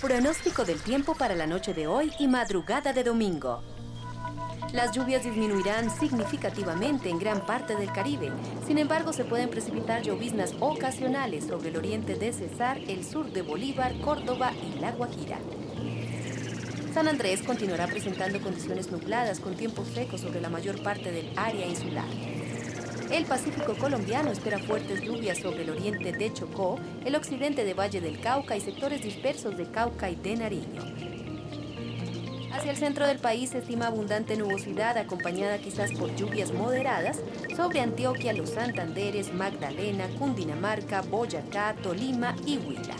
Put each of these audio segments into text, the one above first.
Pronóstico del tiempo para la noche de hoy y madrugada de domingo. Las lluvias disminuirán significativamente en gran parte del Caribe. Sin embargo, se pueden precipitar lloviznas ocasionales sobre el oriente de Cesar, el sur de Bolívar, Córdoba y La Guajira. San Andrés continuará presentando condiciones nubladas con tiempo seco sobre la mayor parte del área insular. El Pacífico colombiano espera fuertes lluvias sobre el oriente de Chocó, el occidente de Valle del Cauca y sectores dispersos de Cauca y de Nariño. Hacia el centro del país se estima abundante nubosidad acompañada quizás por lluvias moderadas sobre Antioquia, Los Santanderes, Magdalena, Cundinamarca, Boyacá, Tolima y Huila.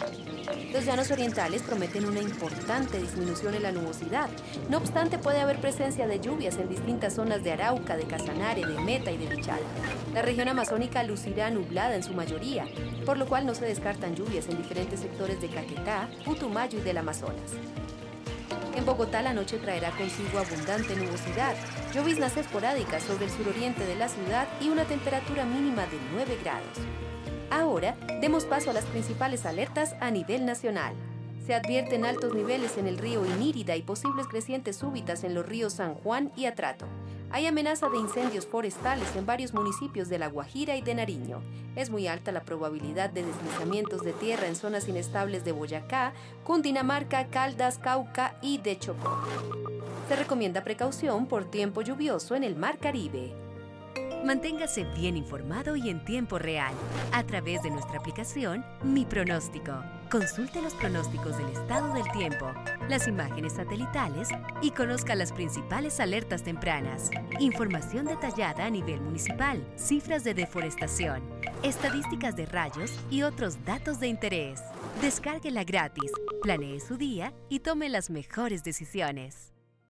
Los llanos orientales prometen una importante disminución en la nubosidad. No obstante, puede haber presencia de lluvias en distintas zonas de Arauca, de Casanare, de Meta y de Vichala. La región amazónica lucirá nublada en su mayoría, por lo cual no se descartan lluvias en diferentes sectores de Caquetá, Putumayo y del Amazonas. En Bogotá la noche traerá consigo abundante nubosidad, lloviznas esporádicas sobre el suroriente de la ciudad y una temperatura mínima de 9 grados. Ahora, demos paso a las principales alertas a nivel nacional. Se advierten altos niveles en el río Inírida y posibles crecientes súbitas en los ríos San Juan y Atrato. Hay amenaza de incendios forestales en varios municipios de La Guajira y de Nariño. Es muy alta la probabilidad de deslizamientos de tierra en zonas inestables de Boyacá, Cundinamarca, Caldas, Cauca y de Chocó. Se recomienda precaución por tiempo lluvioso en el Mar Caribe. Manténgase bien informado y en tiempo real a través de nuestra aplicación Mi Pronóstico. Consulte los pronósticos del estado del tiempo, las imágenes satelitales y conozca las principales alertas tempranas. Información detallada a nivel municipal, cifras de deforestación, estadísticas de rayos y otros datos de interés. Descárguela gratis, planee su día y tome las mejores decisiones.